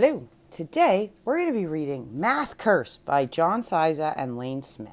Hello. Today we're going to be reading Math Curse by Jon Scieszka and Lane Smith.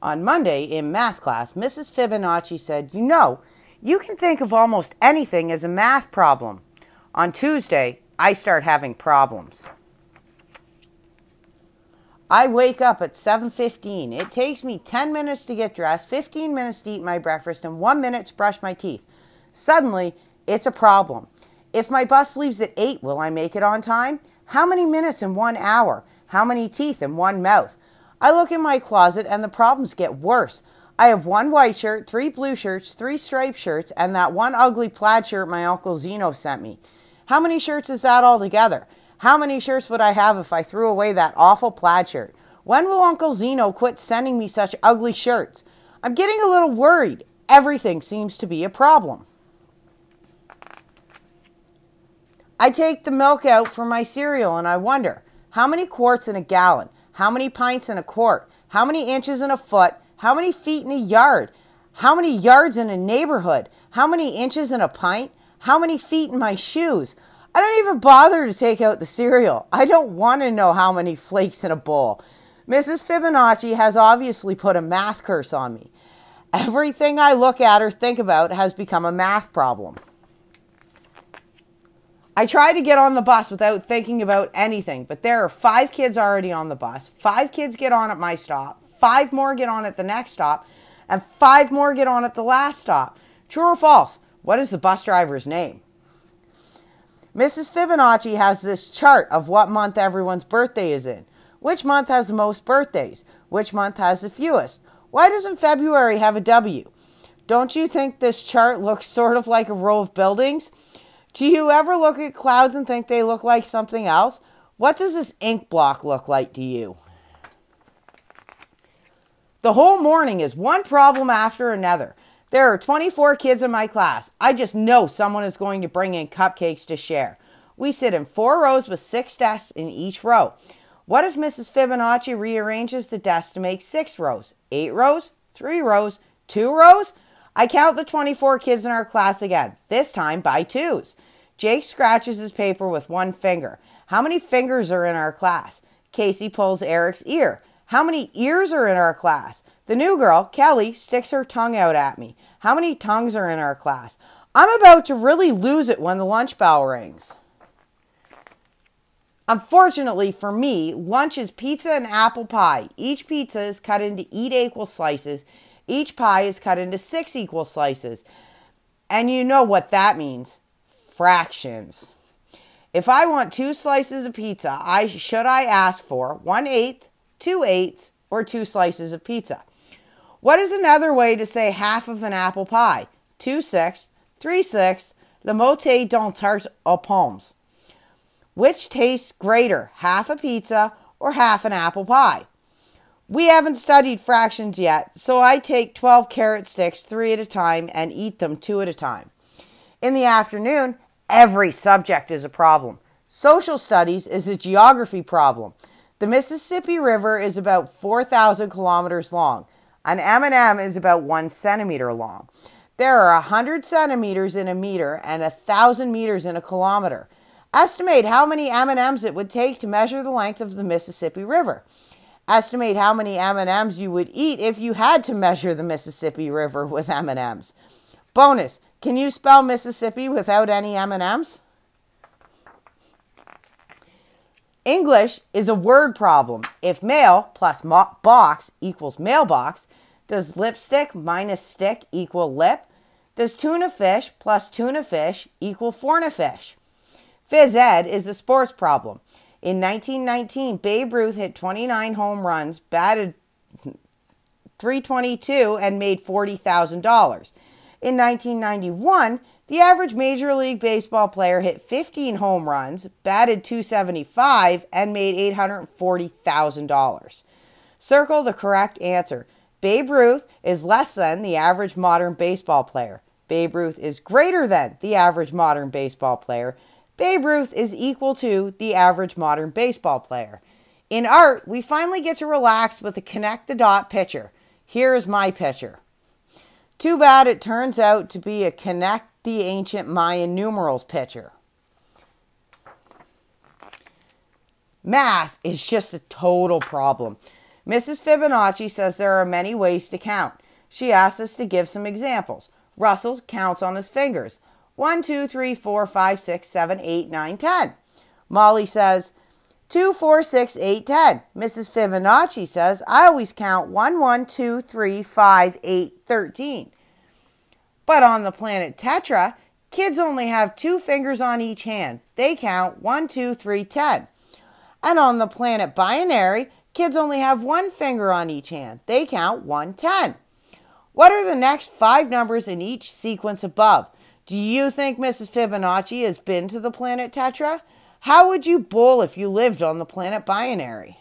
On Monday in math class, Mrs. Fibonacci said, You know, you can think of almost anything as a math problem. On Tuesday, I start having problems. I wake up at 7:15. It takes me 10 minutes to get dressed, 15 minutes to eat my breakfast, and 1 minute to brush my teeth. Suddenly, it's a problem. If my bus leaves at 8, will I make it on time? How many minutes in 1 hour? How many teeth in one mouth? I look in my closet and the problems get worse. I have one white shirt, three blue shirts, three striped shirts, and that one ugly plaid shirt my Uncle Zeno sent me. How many shirts is that altogether? How many shirts would I have if I threw away that awful plaid shirt? When will Uncle Zeno quit sending me such ugly shirts? I'm getting a little worried. Everything seems to be a problem. I take the milk out for my cereal and I wonder how many quarts in a gallon? How many pints in a quart? How many inches in a foot? How many feet in a yard? How many yards in a neighborhood? How many inches in a pint? How many feet in my shoes? I don't even bother to take out the cereal. I don't want to know how many flakes in a bowl. Mrs. Fibonacci has obviously put a math curse on me. Everything I look at or think about has become a math problem. I try to get on the bus without thinking about anything, but there are five kids already on the bus. Five kids get on at my stop, five more get on at the next stop, and five more get on at the last stop. True or false? What is the bus driver's name? Mrs. Fibonacci has this chart of what month everyone's birthday is in. Which month has the most birthdays? Which month has the fewest? Why doesn't February have a W? Don't you think this chart looks sort of like a row of buildings? Do you ever look at clouds and think they look like something else? What does this ink block look like to you? The whole morning is one problem after another. There are 24 kids in my class. I just know someone is going to bring in cupcakes to share. We sit in four rows with six desks in each row. What if Mrs. Fibonacci rearranges the desks to make six rows? Eight rows? Three rows? Two rows? I count the 24 kids in our class again, this time by twos. Jake scratches his paper with one finger. How many fingers are in our class? Casey pulls Eric's ear. How many ears are in our class? The new girl, Kelly, sticks her tongue out at me. How many tongues are in our class? I'm about to really lose it when the lunch bell rings. Unfortunately for me, lunch is pizza and apple pie. Each pizza is cut into eight equal slices. Each pie is cut into six equal slices. And you know what that means fractions. If I want two slices of pizza, I should I ask for one eighth, two eighths, or two slices of pizza? What is another way to say half of an apple pie? Two sixths, three sixths, la moitié d'un tarte aux pommes. Which tastes greater, half a pizza or half an apple pie? We haven't studied fractions yet, so I take 12 carrot sticks three at a time and eat them two at a time. In the afternoon, every subject is a problem. Social studies is a geography problem. The Mississippi River is about 4,000 kilometers long. An M&M is about one centimeter long. There are 100 centimeters in a meter and 1,000 meters in a kilometer. Estimate how many M&Ms it would take to measure the length of the Mississippi River. Estimate how many M&Ms you would eat if you had to measure the Mississippi River with M&Ms. Bonus, can you spell Mississippi without any M&Ms? English is a word problem. If mail plus box equals mailbox, does lipstick minus stick equal lip? Does tuna fish plus tuna fish equal fourna fish? Phys ed is a sports problem. In 1919, Babe Ruth hit 29 home runs, batted 322, and made $40,000. In 1991, the average Major League Baseball player hit 15 home runs, batted 275, and made $840,000. Circle the correct answer. Babe Ruth is less than the average modern baseball player. Babe Ruth is greater than the average modern baseball player. Babe Ruth is equal to the average modern baseball player. In art, we finally get to relax with a connect the dot picture. Here is my picture. Too bad it turns out to be a connect the ancient Mayan numerals picture. Math is just a total problem. Mrs. Fibonacci says there are many ways to count. She asks us to give some examples. Russell counts on his fingers. 1, 2, 3, 4, 5, 6, 7, 8, 9, 10. Molly says 2, 4, 6, 8, 10. Mrs. Fibonacci says, I always count 1, 1, 2, 3, 5, 8, 13. But on the planet Tetra, kids only have two fingers on each hand. They count 1, 2, 3, 10. And on the planet Binary, kids only have one finger on each hand. They count 1, 10. What are the next five numbers in each sequence above? Do you think Mrs. Fibonacci has been to the planet Tetra? How would you bowl if you lived on the planet Binary?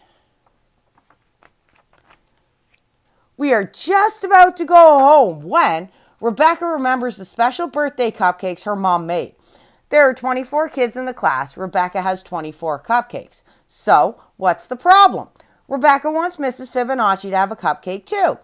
We are just about to go home when Rebecca remembers the special birthday cupcakes her mom made. There are 24 kids in the class. Rebecca has 24 cupcakes. So, what's the problem? Rebecca wants Mrs. Fibonacci to have a cupcake too.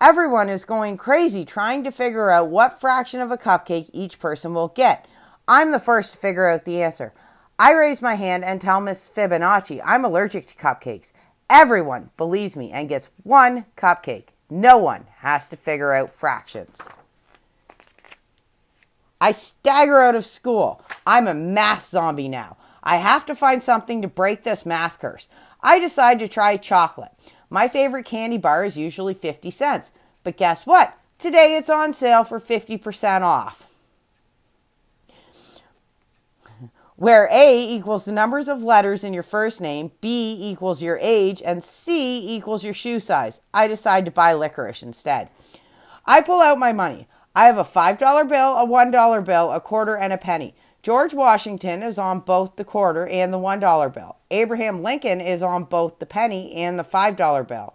Everyone is going crazy trying to figure out what fraction of a cupcake each person will get. I'm the first to figure out the answer. I raise my hand and tell Miss Fibonacci I'm allergic to cupcakes. Everyone believes me and gets one cupcake. No one has to figure out fractions. I stagger out of school. I'm a math zombie now. I have to find something to break this math curse. I decide to try chocolate. My favorite candy bar is usually 50 cents. But guess what? Today it's on sale for 50% off. Where A equals the numbers of letters in your first name, B equals your age, and C equals your shoe size. I decide to buy licorice instead. I pull out my money. I have a $5 bill, a $1 bill, a quarter, and a penny. George Washington is on both the quarter and the $1 bill. Abraham Lincoln is on both the penny and the $5 bill.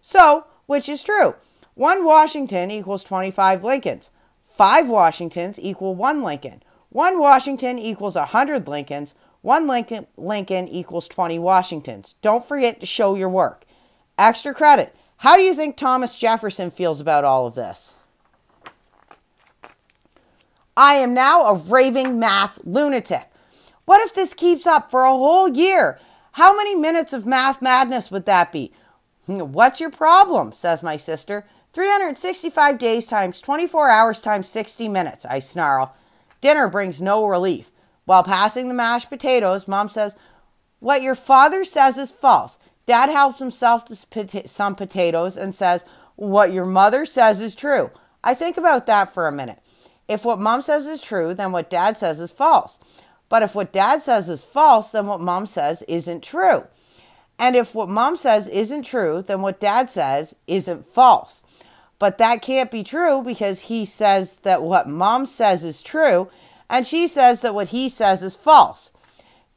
So, which is true? One Washington equals 25 Lincolns. Five Washingtons equal one Lincoln. One Washington equals 100 Lincolns. One Lincoln, Lincoln equals 20 Washingtons. Don't forget to show your work. Extra credit. How do you think Thomas Jefferson feels about all of this? I am now a raving math lunatic. What if this keeps up for a whole year? How many minutes of math madness would that be? What's your problem? says my sister. 365 days times 24 hours times 60 minutes, I snarl. Dinner brings no relief. While passing the mashed potatoes, Mom says, What your father says is false. Dad helps himself to some potatoes and says, What your mother says is true. I think about that for a minute. If what mom says is true, then what dad says is false. But if what dad says is false, then what mom says isn't true. And if what mom says isn't true, then what dad says isn't false. But that can't be true because he says that what mom says is true and she says that what he says is false.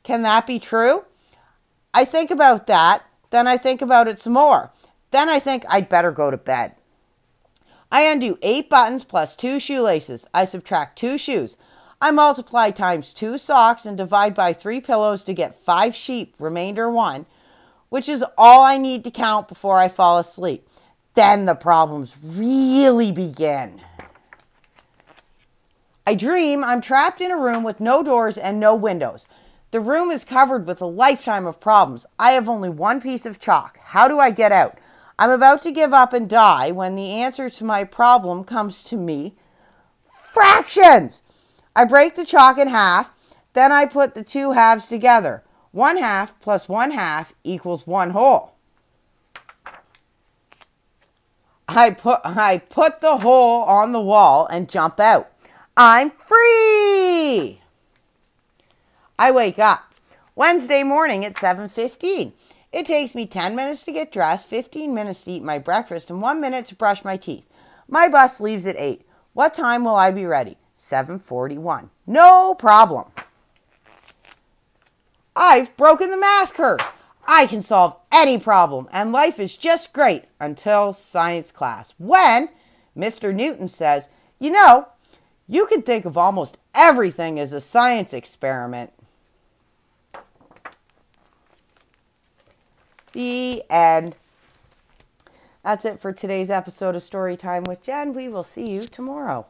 Can that be true? I think about that, then I think about it some more. Then I think I'd better go to bed. I undo eight buttons plus two shoelaces. I subtract two shoes. I multiply times two socks and divide by three pillows to get five sheep, remainder one, which is all I need to count before I fall asleep. Then the problems really begin. I dream I'm trapped in a room with no doors and no windows. The room is covered with a lifetime of problems. I have only one piece of chalk. How do I get out? I'm about to give up and die when the answer to my problem comes to me fractions. I break the chalk in half, then I put the two halves together. One half plus one half equals one whole. I put, I put the hole on the wall and jump out. I'm free! I wake up. Wednesday morning at 7:15. It takes me 10 minutes to get dressed, 15 minutes to eat my breakfast, and 1 minute to brush my teeth. My bus leaves at 8. What time will I be ready? 7:41. No problem. I've broken the math curse. I can solve any problem and life is just great until science class when Mr. Newton says, "You know, you can think of almost everything as a science experiment." The end. That's it for today's episode of Story Time with Jenn. We will see you tomorrow.